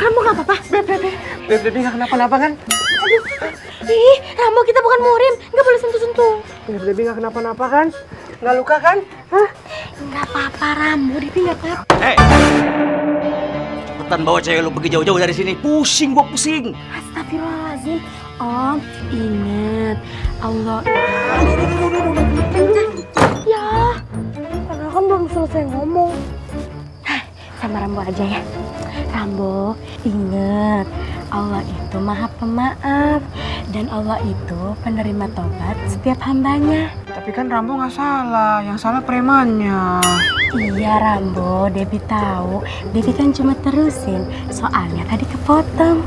Kamu nggak apa-apa? Beb, beb, beb. Beb, beb, nggak kenapa-napa kan? Ih, Ramo kita bukan murim. Nggak boleh sentuh-sentuh. Beb, beb, nggak kenapa-napa kan? Nggak luka kan? Hah? Nggak apa-apa, Ramo. Beb, nggak apa-apa. Hei! Cepetan bawa cewek lu pergi jauh-jauh dari sini. Pusing, gua pusing. Astagfirullahaladzim. Om, ingat. Allah... Aduh, aduh, aduh, aduh, aduh. Selesai ngomong. Hah, sama Rambo aja ya. Rambo, ingat. Allah itu maha pemaaf. Dan Allah itu penerima tobat setiap hambanya. Tapi kan Rambo nggak salah, yang salah premannya. Iya Rambo, Debbie tahu. Debbie kan cuma terusin, soalnya tadi kepotong.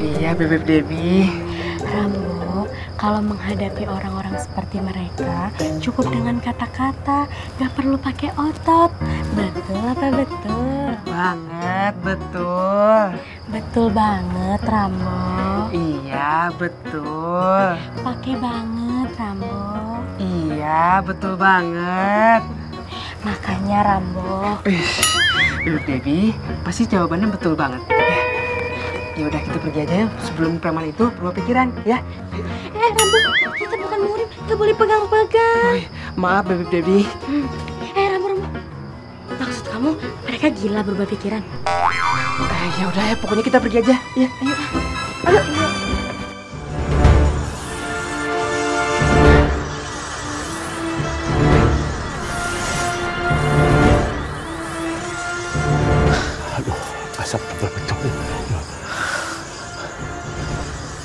Iya Beb Debbie. Rambo, kalau menghadapi orang-orang seperti mereka, cukup dengan kata-kata, gak perlu pakai otot. Betul apa betul? Banget, betul. Betul banget, Rambo. Iya, betul. Pakai banget, Rambo. Iya, betul banget. Makanya Rambo. Beb Debbie, pasti jawabannya betul banget. Ya udah kita pergi aja yuk sebelum preman itu berubah pikiran ya. Eh Rambo, kita bukan murid, gak boleh pegang-pegang. Oh, maaf Beb Debbie. Hmm. Eh Rambo, Rambo. Maksud kamu mereka gila berubah pikiran? Eh, ya udah ya pokoknya kita pergi aja. Ya, ayo. Ayo. ayo. Aduh, asap tebal betul.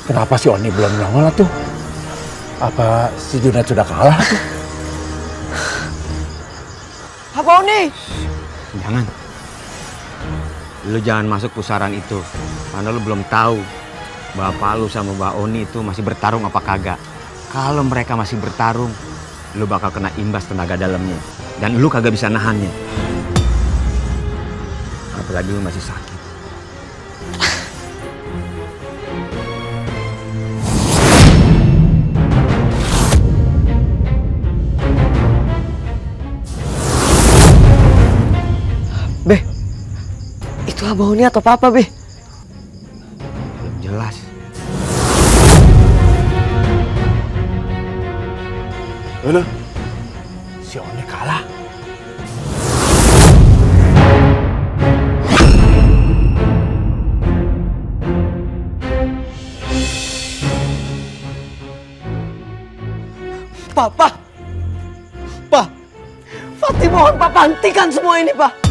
Kenapa si Oni belum nongol tuh? Apa si Junat sudah kalah tuh? Apa Oni? Jangan. Lu jangan masuk pusaran itu. Karena lu belum tahu Bapak lu sama Mbak Oni itu masih bertarung apa kagak. Kalau mereka masih bertarung, lu bakal kena imbas tenaga dalamnya. Dan lu kagak bisa nahannya. Apalagi lu masih sakit. Itu Abah Oni atau Papa, Be? Belum jelas. Mana? Si Oni kalah. Papa. Pak. Fatih mohon Papa hentikan semua ini, Pak.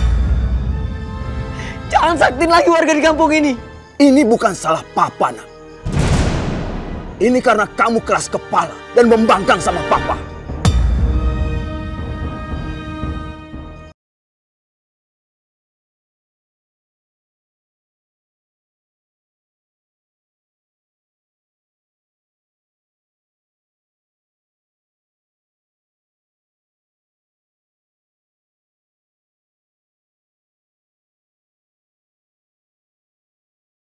Jangan saktin lagi warga di kampung ini. Ini bukan salah Papa, nak. Ini karena kamu keras kepala dan membangkang sama Papa.